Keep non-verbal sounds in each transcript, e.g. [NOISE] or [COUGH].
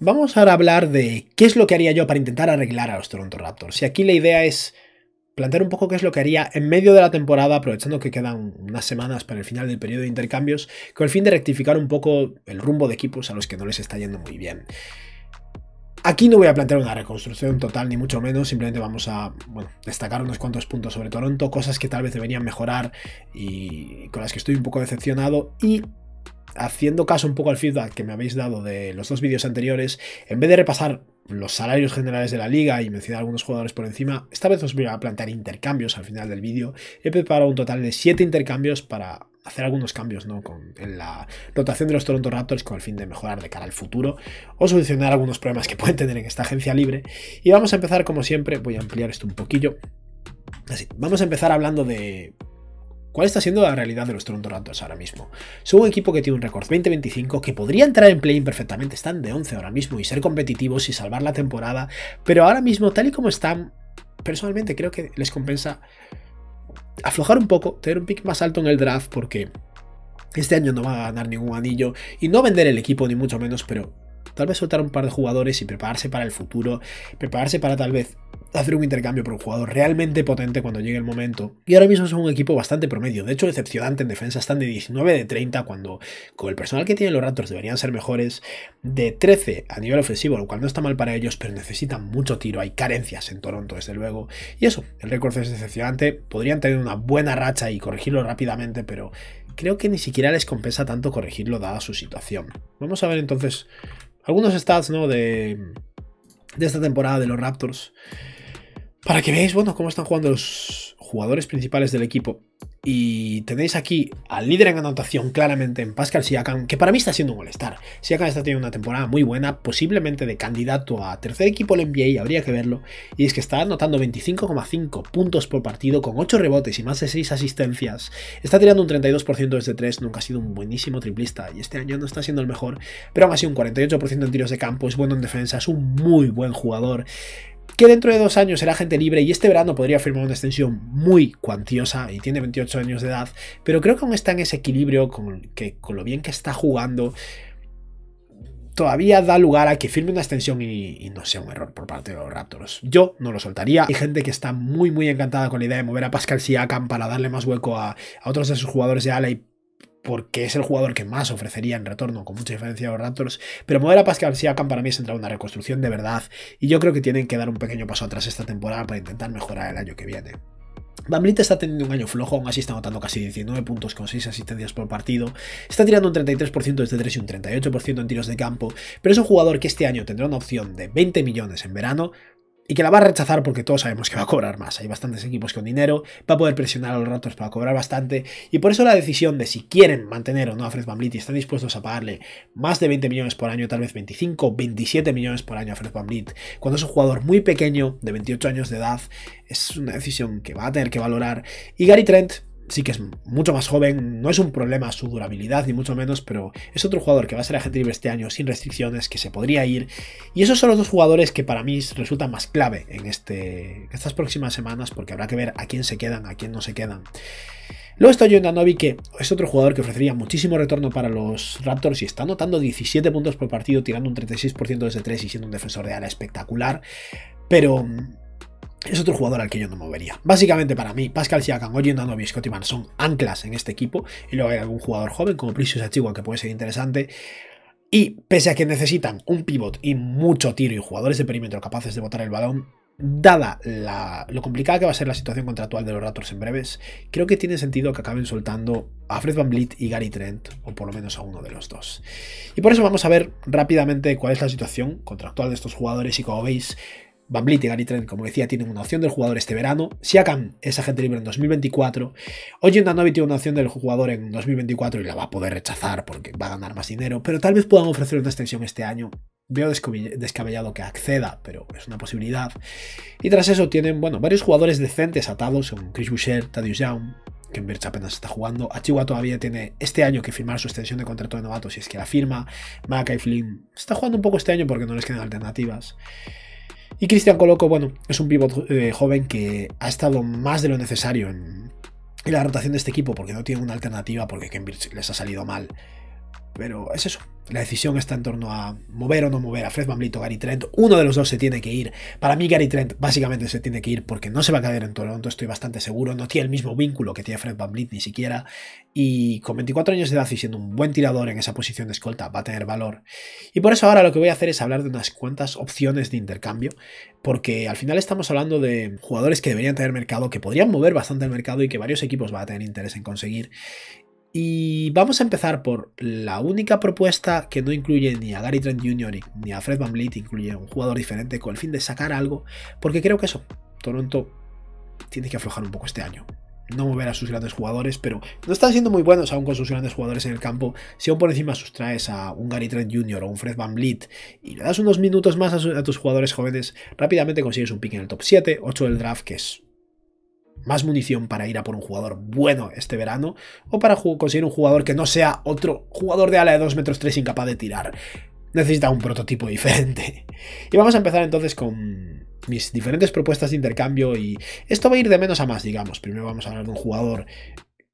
Vamos ahora a hablar de qué es lo que haría yo para intentar arreglar a los Toronto Raptors. Y aquí la idea es plantear un poco qué es lo que haría en medio de la temporada, aprovechando que quedan unas semanas para el final del periodo de intercambios, con el fin de rectificar un poco el rumbo de equipos a los que no les está yendo muy bien. Aquí no voy a plantear una reconstrucción total, ni mucho menos, simplemente vamos a destacar unos cuantos puntos sobre Toronto, cosas que tal vez deberían mejorar y con las que estoy un poco decepcionado, y haciendo caso un poco al feedback que me habéis dado de los dos vídeos anteriores, en vez de repasar los salarios generales de la liga y mencionar algunos jugadores por encima, esta vez os voy a plantear intercambios al final del vídeo. He preparado un total de 7 intercambios para hacer algunos cambios ¿no? con, en la rotación de los Toronto Raptors con el fin de mejorar de cara al futuro o solucionar algunos problemas que [LAUGHS] pueden tener en esta agencia libre. Y vamos a empezar como siempre, voy a ampliar esto un poquillo. Así, vamos a empezar hablando de ¿Cuál está siendo la realidad de los Toronto Raptors ahora mismo? Son un equipo que tiene un récord 20-25 que podría entrar en play perfectamente, están de 11 ahora mismo y ser competitivos y salvar la temporada, pero ahora mismo, tal y como están, personalmente creo que les compensa aflojar un poco, tener un pick más alto en el draft porque este año no va a ganar ningún anillo y no vender el equipo ni mucho menos, pero tal vez soltar un par de jugadores y prepararse para el futuro, prepararse para tal vez hacer un intercambio por un jugador realmente potente cuando llegue el momento. Y ahora mismo son un equipo bastante promedio, de hecho decepcionante en defensa, están de 19 de 30 cuando con el personal que tienen los Raptors deberían ser mejores, de 13 a nivel ofensivo, lo cual no está mal para ellos, pero necesitan mucho tiro, hay carencias en Toronto desde luego. Y eso, el récord es decepcionante, podrían tener una buena racha y corregirlo rápidamente, pero creo que ni siquiera les compensa tanto corregirlo dada su situación. Vamos a ver entonces algunos stats ¿no? de, de esta temporada de los Raptors. Para que veáis, bueno, cómo están jugando los jugadores principales del equipo. Y tenéis aquí al líder en anotación claramente en Pascal Siakam, que para mí está siendo un molestar. Siakam está teniendo una temporada muy buena, posiblemente de candidato a tercer equipo del NBA, habría que verlo. Y es que está anotando 25,5 puntos por partido con 8 rebotes y más de 6 asistencias. Está tirando un 32% desde 3, nunca ha sido un buenísimo triplista y este año no está siendo el mejor, pero aún así un 48% en tiros de campo, es bueno en defensa, es un muy buen jugador que dentro de dos años será gente libre y este verano podría firmar una extensión muy cuantiosa y tiene 28 años de edad, pero creo que aún está en ese equilibrio con, que, con lo bien que está jugando. Todavía da lugar a que firme una extensión y, no sea un error por parte de los Raptors. Yo no lo soltaría. Hay gente que está muy, muy encantada con la idea de mover a Pascal Siakam para darle más hueco a, a otros de sus jugadores de ala y porque es el jugador que más ofrecería en retorno, con mucha diferencia a los Raptors. Pero mover a Pascal Siakam para mí es entrar en una reconstrucción de verdad. Y yo creo que tienen que dar un pequeño paso atrás esta temporada para intentar mejorar el año que viene. Van está teniendo un año flojo, aún así está anotando casi 19 puntos con 6 asistencias por partido. Está tirando un 33% desde 3 y un 38% en tiros de campo, pero es un jugador que este año tendrá una opción de 20 millones en verano, y que la va a rechazar porque todos sabemos que va a cobrar más. Hay bastantes equipos con dinero, va a poder presionar a los Raptors para cobrar bastante y por eso la decisión de si quieren mantener o no a Fred Van y están dispuestos a pagarle más de 20 millones por año, tal vez 25, 27 millones por año a Fred Van cuando es un jugador muy pequeño, de 28 años de edad, es una decisión que va a tener que valorar. Y Gary Trent sí que es mucho más joven, no es un problema su durabilidad ni mucho menos, pero es otro jugador que va a ser agente libre este año sin restricciones, que se podría ir. Y esos son los dos jugadores que para mí resultan más clave en este, estas próximas semanas, porque habrá que ver a quién se quedan, a quién no se quedan. Luego está John Danovi, que es otro jugador que ofrecería muchísimo retorno para los Raptors y está anotando 17 puntos por partido, tirando un 36% desde 3 y siendo un defensor de ala espectacular. Pero es otro jugador al que yo no movería. Básicamente para mí, Pascal Siakam, Oji Danovi y Scotty son anclas en este equipo. Y luego hay algún jugador joven como Precious Achigua que puede ser interesante. Y pese a que necesitan un pivot y mucho tiro y jugadores de perímetro capaces de botar el balón, dada lo complicada que va a ser la situación contractual de los Raptors en breves, creo que tiene sentido que acaben soltando a Fred Van Vliet y Gary Trent, o por lo menos a uno de los dos. Y por eso vamos a ver rápidamente cuál es la situación contractual de estos jugadores y como veis, Van Vliet y Gary Trent, como decía, tienen una opción del jugador este verano. Siakam es agente libre en 2024. Oji Danovi tiene una opción del jugador en 2024 y la va a poder rechazar porque va a ganar más dinero. Pero tal vez puedan ofrecer una extensión este año. Veo descabellado que acceda, pero es una posibilidad. Y tras eso tienen, bueno, varios jugadores decentes atados, son Chris Boucher, Thaddeus Young, que en Birch apenas está jugando. Achiwa todavía tiene este año que firmar su extensión de contrato de novato si es que la firma. Malakai Flynn está jugando un poco este año porque no les quedan alternativas. Y Cristian Coloco, bueno, es un pivot eh, joven que ha estado más de lo necesario en, la rotación de este equipo porque no tiene una alternativa, porque Cambridge les ha salido mal. Pero es eso. La decisión está en torno a mover o no mover a Fred Van o Gary Trent. Uno de los dos se tiene que ir. Para mí Gary Trent básicamente se tiene que ir porque no se va a caer en Toronto, estoy bastante seguro. No tiene el mismo vínculo que tiene Fred Van ni siquiera. Y con 24 años de edad y siendo un buen tirador en esa posición de escolta va a tener valor. Y por eso ahora lo que voy a hacer es hablar de unas cuantas opciones de intercambio. Porque al final estamos hablando de jugadores que deberían tener mercado, que podrían mover bastante el mercado y que varios equipos van a tener interés en conseguir. Y vamos a empezar por la única propuesta que no incluye ni a Gary Trent Jr. ni a Fred Van Vliet, incluye un jugador diferente con el fin de sacar algo, porque creo que eso, Toronto tiene que aflojar un poco este año. No mover a sus grandes jugadores, pero no están siendo muy buenos aún con sus grandes jugadores en el campo. Si aún por encima sustraes a un Gary Trent Jr. o un Fred Van Vliet y le das unos minutos más a, a tus jugadores jóvenes, rápidamente consigues un pick en el top 7, 8 del draft, que es más munición para ir a por un jugador bueno este verano o para conseguir un jugador que no sea otro jugador de ala de 2 metros 3 incapaz de tirar. Necesita un prototipo diferente. [LAUGHS] Y vamos a empezar entonces con mis diferentes propuestas de intercambio y esto va a ir de menos a más, digamos. Primero vamos a hablar de un jugador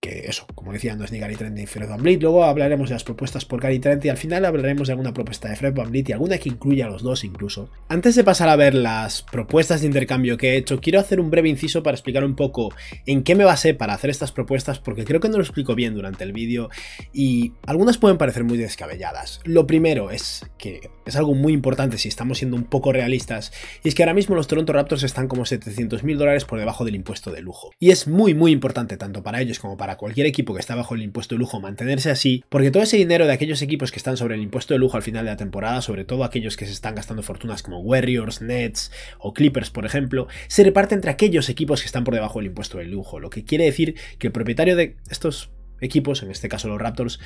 que eso, como decía, no es ni Gary Trent ni Fred Van Luego hablaremos de las propuestas por Gary Trent y al final hablaremos de alguna propuesta de Fred Van y alguna que incluya a los dos incluso. Antes de pasar a ver las propuestas de intercambio que he hecho, quiero hacer un breve inciso para explicar un poco en qué me basé para hacer estas propuestas porque creo que no lo explico bien durante el vídeo y algunas pueden parecer muy descabelladas. Lo primero es que es algo muy importante si estamos siendo un poco realistas y es que ahora mismo los Toronto Raptors están como 700 mil dólares por debajo del impuesto de lujo. Y es muy muy importante tanto para ellos como para cualquier equipo que está bajo el impuesto de lujo mantenerse así, porque todo ese dinero de aquellos equipos que están sobre el impuesto de lujo al final de la temporada, sobre todo aquellos que se están gastando fortunas como Warriors, Nets o Clippers, por ejemplo, se reparte entre aquellos equipos que están por debajo del impuesto del lujo, lo que quiere decir que el propietario de estos equipos, en este caso los Raptors,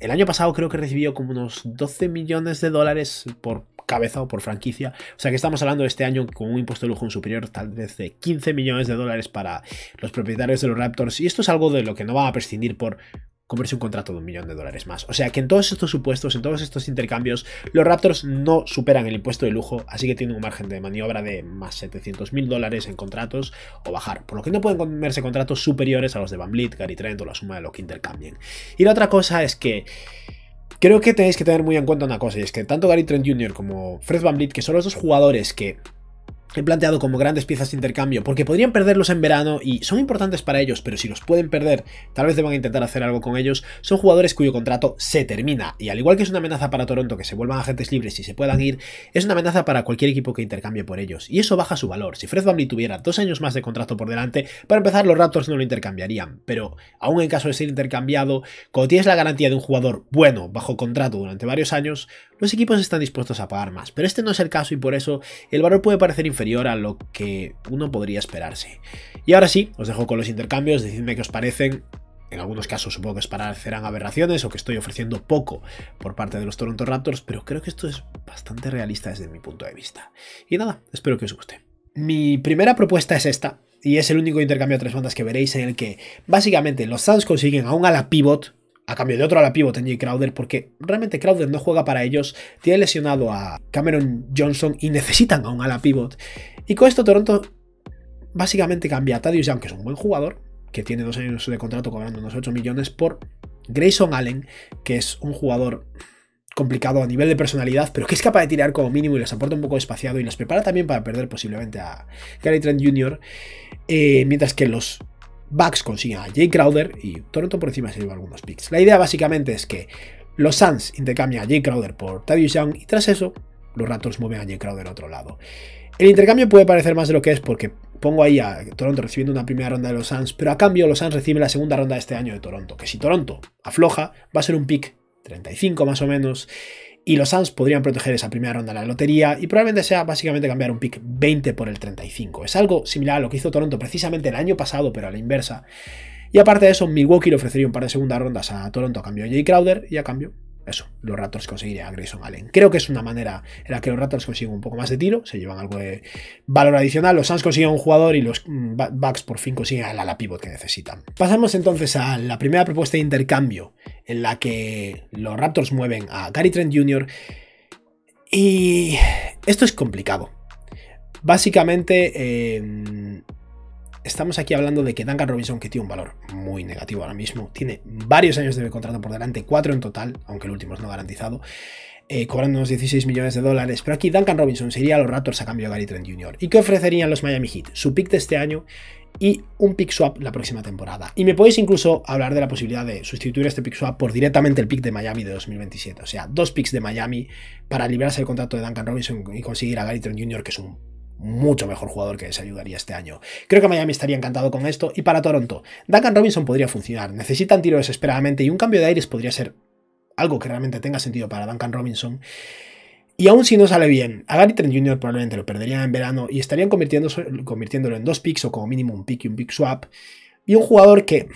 el año pasado creo que recibió como unos 12 millones de dólares por cabeza o por franquicia. O sea que estamos hablando este año con un impuesto de lujo superior tal vez de 15 millones de dólares para los propietarios de los Raptors. Y esto es algo de lo que no van a prescindir por comerse un contrato de un millón de dólares más. O sea que en todos estos supuestos, en todos estos intercambios, los Raptors no superan el impuesto de lujo, así que tienen un margen de maniobra de más 700 mil dólares en contratos o bajar, por lo que no pueden comerse contratos superiores a los de Van Vliet, Gary Trent o la suma de lo que intercambien. Y la otra cosa es que Creo que tenéis que tener muy en cuenta una cosa, y es que tanto Gary Trent Jr. como Fred Van Vliet, que son los dos jugadores que he planteado como grandes piezas de intercambio, porque podrían perderlos en verano y son importantes para ellos, pero si los pueden perder, tal vez deban intentar hacer algo con ellos. Son jugadores cuyo contrato se termina, y al igual que es una amenaza para Toronto que se vuelvan agentes libres y se puedan ir, es una amenaza para cualquier equipo que intercambie por ellos, y eso baja su valor. Si Fred VanVleet tuviera dos años más de contrato por delante, para empezar los Raptors no lo intercambiarían, pero aún en caso de ser intercambiado, cuando tienes la garantía de un jugador bueno bajo contrato durante varios años, los equipos están dispuestos a pagar más, pero este no es el caso y por eso el valor puede parecer inferior a lo que uno podría esperarse. Y ahora sí, os dejo con los intercambios, decidme qué os parecen. En algunos casos supongo que os parecerán aberraciones o que estoy ofreciendo poco por parte de los Toronto Raptors, pero creo que esto es bastante realista desde mi punto de vista. Y nada, espero que os guste. Mi primera propuesta es esta, y es el único intercambio de tres bandas que veréis en el que básicamente los Suns consiguen a un ala pivot a cambio de otro a la pivot en Jay Crowder, porque realmente Crowder no juega para ellos, tiene lesionado a Cameron Johnson y necesitan a un ala pivot. Y con esto Toronto básicamente cambia a Thaddeus Young, que es un buen jugador, que tiene dos años de contrato cobrando unos 8 millones, por Grayson Allen, que es un jugador complicado a nivel de personalidad, pero que es capaz de tirar como mínimo y les aporta un poco espaciado y les prepara también para perder posiblemente a Gary Trent Jr., eh, mientras que los Bucks consiguen a Jay Crowder y Toronto por encima se lleva algunos picks. La idea básicamente es que los Suns intercambian a Jay Crowder por Thaddeus Young y tras eso los Raptors mueven a Jay Crowder a otro lado. El intercambio puede parecer más de lo que es porque pongo ahí a Toronto recibiendo una primera ronda de los Suns, pero a cambio los Suns reciben la segunda ronda de este año de Toronto, que si Toronto afloja va a ser un pick 35 más o menos y los Suns podrían proteger esa primera ronda de la lotería y probablemente sea básicamente cambiar un pick 20 por el 35. Es algo similar a lo que hizo Toronto precisamente el año pasado, pero a la inversa. Y aparte de eso, Milwaukee le ofrecería un par de segundas rondas a Toronto a cambio de Jay Crowder y a cambio eso, los Raptors conseguirían a Grayson Allen. Creo que es una manera en la que los Raptors consiguen un poco más de tiro, se llevan algo de valor adicional, los Suns consiguen un jugador y los mm, Bucks por fin consiguen a la pivot que necesitan. Pasamos entonces a la primera propuesta de intercambio en la que los Raptors mueven a Gary Trent Jr. Y esto es complicado. Básicamente, eh, estamos aquí hablando de que Duncan Robinson, que tiene un valor muy negativo ahora mismo, tiene varios años de contrato por delante, cuatro en total, aunque el último es no garantizado, eh, cobrando unos 16 millones de dólares. Pero aquí Duncan Robinson se iría a los Raptors a cambio de Gary Trent Jr. ¿Y qué ofrecerían los Miami Heat? Su pick de este año y un pick swap la próxima temporada. Y me podéis incluso hablar de la posibilidad de sustituir este pick swap por directamente el pick de Miami de 2027. O sea, dos picks de Miami para librarse del contrato de Duncan Robinson y conseguir a Gary Trent Jr., que es un mucho mejor jugador que les ayudaría este año. Creo que Miami estaría encantado con esto. Y para Toronto, Duncan Robinson podría funcionar. Necesitan tiro desesperadamente y un cambio de aires podría ser algo que realmente tenga sentido para Duncan Robinson. Y aún si no sale bien, a Gary Trent Jr. probablemente lo perderían en verano y estarían convirtiéndolo en dos picks o como mínimo un pick y un pick swap. Y un jugador que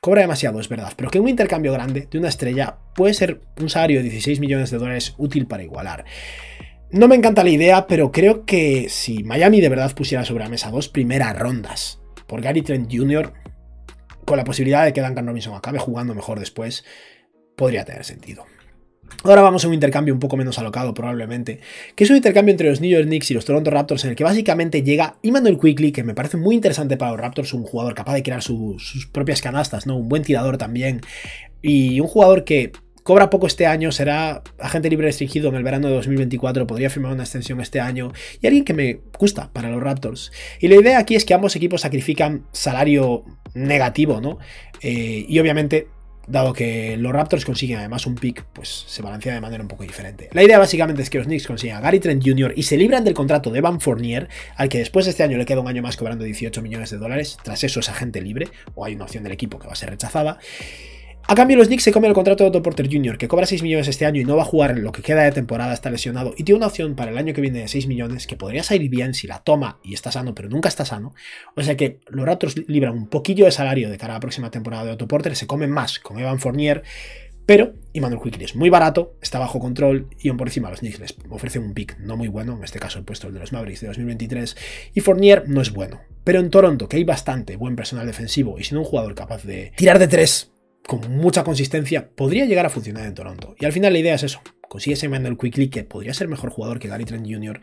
cobra demasiado, es verdad, pero que un intercambio grande de una estrella puede ser un salario de 16 millones de dólares útil para igualar. No me encanta la idea, pero creo que si Miami de verdad pusiera sobre la mesa dos primeras rondas por Gary Trent Jr., con la posibilidad de que Duncan Robinson acabe jugando mejor después, podría tener sentido. Ahora vamos a un intercambio un poco menos alocado probablemente, que es un intercambio entre los New York Knicks y los Toronto Raptors en el que básicamente llega Emmanuel Quickly, que me parece muy interesante para los Raptors, un jugador capaz de crear sus propias canastas, ¿no? un buen tirador también, y un jugador que cobra poco este año, será agente libre restringido en el verano de 2024, podría firmar una extensión este año, y alguien que me gusta para los Raptors. Y la idea aquí es que ambos equipos sacrifican salario negativo, ¿no? Eh, y obviamente dado que los Raptors consiguen además un pick, pues se balancea de manera un poco diferente. La idea básicamente es que los Knicks consigan a Gary Trent Jr. y se libran del contrato de Evan Fournier, al que después de este año le queda un año más cobrando 18 millones de dólares, tras eso es agente libre, o hay una opción del equipo que va a ser rechazada. A cambio, los Knicks se comen el contrato de Otto Porter Jr., que cobra 6 millones este año y no va a jugar en lo que queda de temporada, está lesionado, y tiene una opción para el año que viene de 6 millones, que podría salir bien si la toma y está sano, pero nunca está sano. O sea que los Raptors libran un poquillo de salario de cara a la próxima temporada de Otto Porter, se comen más con Evan Fournier, pero Emmanuel Quickly es muy barato, está bajo control y aún por encima los Knicks les ofrecen un pick no muy bueno, en este caso el puesto de los Mavericks de 2023, y Fournier no es bueno. Pero en Toronto, que hay bastante buen personal defensivo y sin un jugador capaz de tirar de tres con mucha consistencia, podría llegar a funcionar en Toronto. Y al final la idea es eso. Consigues a Emmanuel Quickly, que podría ser mejor jugador que Gary Trent Jr.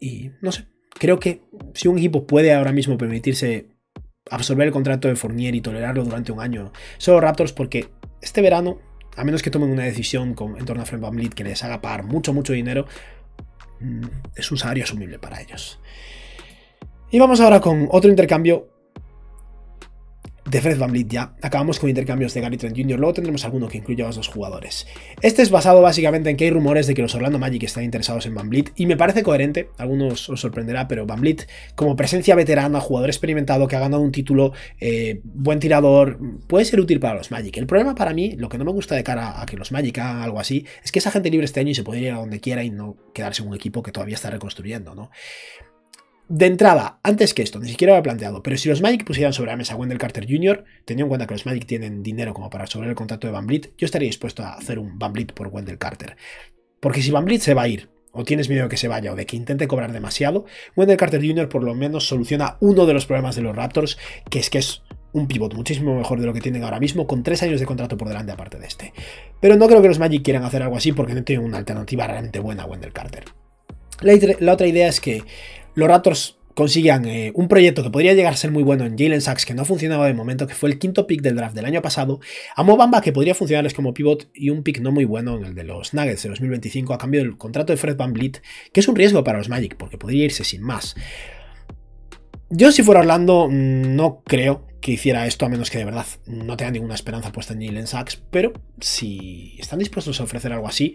Y no sé, creo que si un equipo puede ahora mismo permitirse absorber el contrato de Fournier y tolerarlo durante un año, son los Raptors porque este verano, a menos que tomen una decisión con, en torno a Fred Van que les haga pagar mucho, mucho dinero, mm, es un salario asumible para ellos. Y vamos ahora con otro intercambio de Fred Van ya. Acabamos con intercambios de Gary Trent Jr. Luego tendremos alguno que incluya a los dos jugadores. Este es basado básicamente en que hay rumores de que los Orlando Magic están interesados en Van y me parece coherente. Algunos os sorprenderá, pero Van como presencia veterana, jugador experimentado que ha ganado un título, eh, buen tirador, puede ser útil para los Magic. El problema para mí, lo que no me gusta de cara a que los Magic hagan algo así, es que esa gente libre este año y se puede ir a donde quiera y no quedarse en un equipo que todavía está reconstruyendo, ¿no? De entrada, antes que esto, ni siquiera lo he planteado, pero si los Magic pusieran sobre la mesa a Wendell Carter Jr., teniendo en cuenta que los Magic tienen dinero como para sobre el contrato de Van Blit, yo estaría dispuesto a hacer un Van Blit por Wendell Carter. Porque si Van Blit se va a ir, o tienes miedo de que se vaya, o de que intente cobrar demasiado, Wendell Carter Jr. por lo menos soluciona uno de los problemas de los Raptors, que es que es un pivot muchísimo mejor de lo que tienen ahora mismo, con tres años de contrato por delante aparte de este. Pero no creo que los Magic quieran hacer algo así porque no tienen una alternativa realmente buena a Wendell Carter. La, otra idea es que los Raptors consigan eh, un proyecto que podría llegar a ser muy bueno en Jalen Sachs, que no ha funcionado de momento, que fue el quinto pick del draft del año pasado, a Mobamba, que podría funcionarles como pivot, y un pick no muy bueno en el de los Nuggets de 2025, a cambio del contrato de Fred Van Vliet, que es un riesgo para los Magic, porque podría irse sin más. Yo si fuera Orlando no creo que hiciera esto a menos que de verdad no tenga ninguna esperanza puesta en Jalen Sachs, pero si están dispuestos a ofrecer algo así,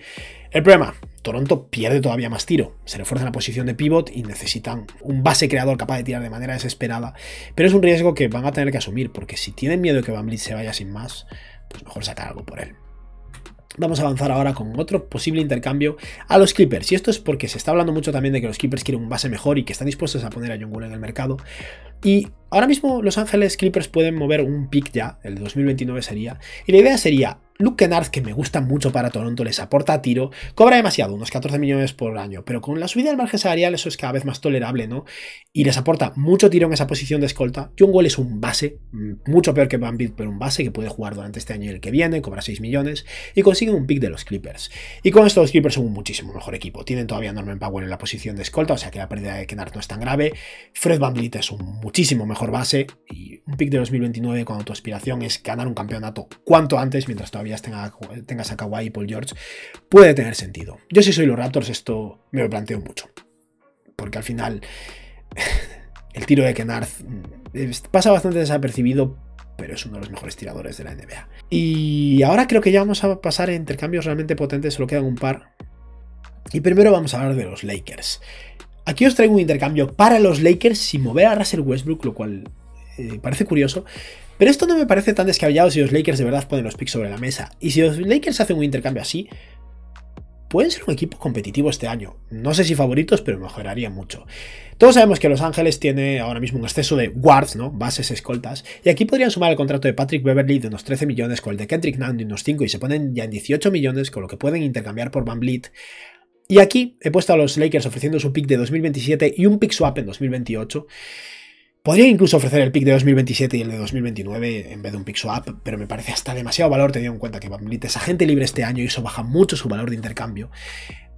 el problema, Toronto pierde todavía más tiro, se refuerza la posición de pivot y necesitan un base creador capaz de tirar de manera desesperada, pero es un riesgo que van a tener que asumir, porque si tienen miedo de que Van Blitz se vaya sin más, pues mejor sacar algo por él. Vamos a avanzar ahora con otro posible intercambio a los Clippers. Y esto es porque se está hablando mucho también de que los Clippers quieren un base mejor y que están dispuestos a poner a John en el mercado. Y ahora mismo Los Ángeles Clippers pueden mover un pick ya, el 2029 sería. Y la idea sería Luke Kennard, que me gusta mucho para Toronto, les aporta tiro, cobra demasiado, unos 14 millones por año, pero con la subida del margen salarial eso es cada vez más tolerable, ¿no? Y les aporta mucho tiro en esa posición de escolta. John Wall es un base, mm, mucho peor que Van Beat, pero un base que puede jugar durante este año y el que viene, cobra 6 millones y consigue un pick de los Clippers. Y con esto los Clippers son un muchísimo mejor equipo. Tienen todavía Norman Powell en la posición de escolta, o sea que la pérdida de Kennard no es tan grave. Fred Van Vliet es un muchísimo mejor base y un pick de 2029 cuando tu aspiración es ganar un campeonato cuanto antes, mientras todavía tengas a Kawhi y Paul George, puede tener sentido. Yo si soy los Raptors esto me lo planteo mucho. Porque al final [LAUGHS] el tiro de Kennard mm, pasa bastante desapercibido, pero es uno de los mejores tiradores de la NBA. Y ahora creo que ya vamos a pasar a intercambios realmente potentes, solo quedan un par. Y primero vamos a hablar de los Lakers. Aquí os traigo un intercambio para los Lakers sin mover a Russell Westbrook, lo cual eh, parece curioso. Pero esto no me parece tan descabellado si los Lakers de verdad ponen los picks sobre la mesa. Y si los Lakers hacen un intercambio así, pueden ser un equipo competitivo este año. No sé si favoritos, pero mejoraría mucho. Todos sabemos que Los Ángeles tiene ahora mismo un exceso de guards, ¿no? Bases escoltas. Y aquí podrían sumar el contrato de Patrick Beverly de unos 13 millones con el de Kendrick Nunn de unos 5 y se ponen ya en 18 millones, con lo que pueden intercambiar por Van Vliet. Y aquí he puesto a los Lakers ofreciendo su pick de 2027 y un pick swap en 2028. Podría incluso ofrecer el pick de 2027 y el de 2029 en vez de un pick swap, pero me parece hasta demasiado valor teniendo en cuenta que Van Vliet es agente libre este año y eso baja mucho su valor de intercambio.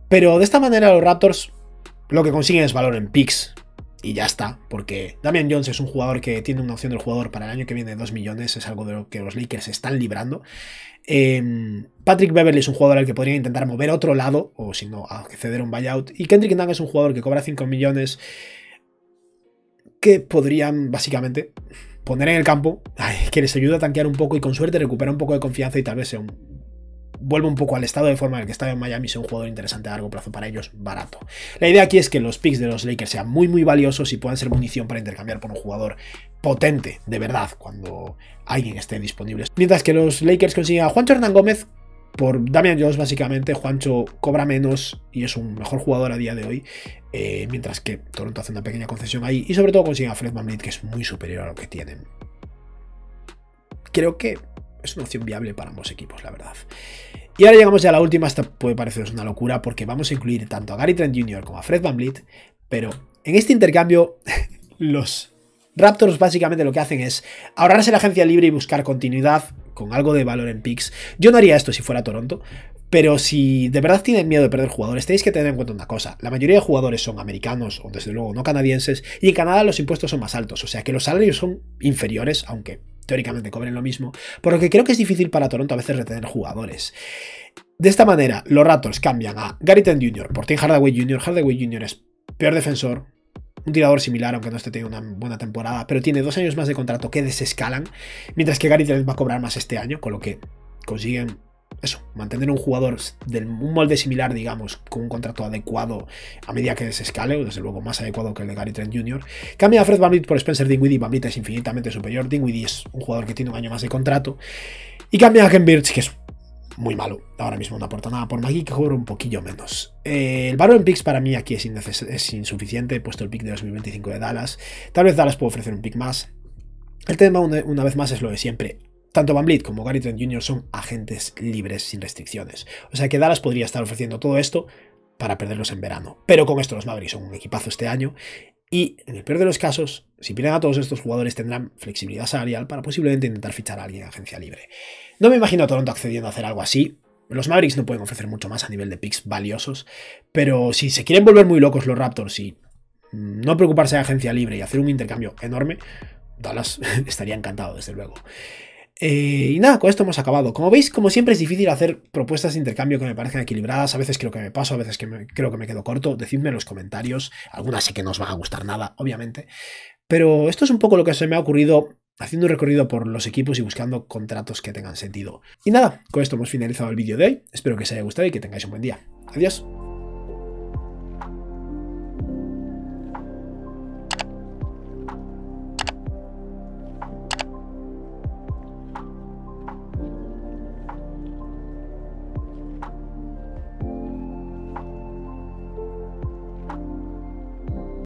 Pero de esta manera los Raptors lo que consiguen es valor en picks y ya está, porque Damian Jones es un jugador que tiene una opción del jugador para el año que viene de 2 millones, es algo de lo que los Lakers están librando. Em, Patrick Beverly es un jugador al que podrían intentar mover a otro lado, o si no, a un buyout. Y Kendrick Nunn es un jugador que cobra 5 millones que podrían básicamente poner en el campo, que les ayuda a tanquear un poco y con suerte recupera un poco de confianza y tal vez un, vuelva un poco al estado de forma en el que estaba en Miami, sea un jugador interesante a largo plazo para ellos, barato. La idea aquí es que los picks de los Lakers sean muy muy valiosos y puedan ser munición para intercambiar por un jugador potente, de verdad, cuando alguien esté disponible. Mientras que los Lakers consiguen a Juancho Hernán Gómez, por Damian Jones, básicamente, Juancho cobra menos y es un mejor jugador a día de hoy. Eh, mientras que Toronto hace una pequeña concesión ahí. Y sobre todo consigue a Fred Van que es muy superior a lo que tienen. Creo que es una opción viable para ambos equipos, la verdad. Y ahora llegamos ya a la última. Esta puede pareceros una locura porque vamos a incluir tanto a Gary Trent Jr. como a Fred Van Pero en este intercambio, [LAUGHS] los Raptors básicamente lo que hacen es ahorrarse la agencia libre y buscar continuidad con algo de valor en picks. Yo no haría esto si fuera Toronto, pero si de verdad tienen miedo de perder jugadores, tenéis que tener en cuenta una cosa. La mayoría de jugadores son americanos o desde luego no canadienses y en Canadá los impuestos son más altos, o sea que los salarios son inferiores, aunque teóricamente cobren lo mismo, por lo que creo que es difícil para Toronto a veces retener jugadores. De esta manera, los Raptors cambian a Gary Jr. por Tim Hardaway Jr. Hardaway Jr. es peor defensor, un tirador similar, aunque no esté teniendo una buena temporada, pero tiene dos años más de contrato que desescalan, mientras que Gary Trent va a cobrar más este año, con lo que consiguen eso, mantener un jugador de un molde similar, digamos, con un contrato adecuado a medida que desescale, o desde luego más adecuado que el de Gary Trent Jr. Cambia a Fred Van por Spencer Dinwiddie, Van es infinitamente superior, Dinwiddie es un jugador que tiene un año más de contrato, y cambia a Ken Birch, que es muy malo. Ahora mismo no aporta nada por Magui, que cobra un poquillo menos. Eh, el valor en picks para mí aquí es, insuficiente. He puesto el pick de 2025 de Dallas. Tal vez Dallas pueda ofrecer un pick más. El tema, una, vez más, es lo de siempre. Tanto Van Vliet como Gary Trent Jr. son agentes libres sin restricciones. O sea que Dallas podría estar ofreciendo todo esto para perderlos en verano. Pero con esto los Mavericks son un equipazo este año. Y en el peor de los casos, si pierden a todos estos jugadores, tendrán flexibilidad salarial para posiblemente intentar fichar a alguien en agencia libre. No me imagino a Toronto accediendo a hacer algo así. Los Mavericks no pueden ofrecer mucho más a nivel de picks valiosos, pero si se quieren volver muy locos los Raptors y no preocuparse de agencia libre y hacer un intercambio enorme, Dallas [LAUGHS] estaría encantado, desde luego. Eh, y nada, con esto hemos acabado. Como veis, como siempre es difícil hacer propuestas de intercambio que me parezcan equilibradas. A veces creo que me paso, a veces creo que me quedo corto. Decidme en los comentarios. Algunas sé que no os van a gustar nada, obviamente. Pero esto es un poco lo que se me ha ocurrido haciendo un recorrido por los equipos y buscando contratos que tengan sentido. Y nada, con esto hemos finalizado el vídeo de hoy. Espero que os haya gustado y que tengáis un buen día. Adiós.